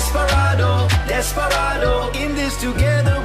Desperado, desperado, in this together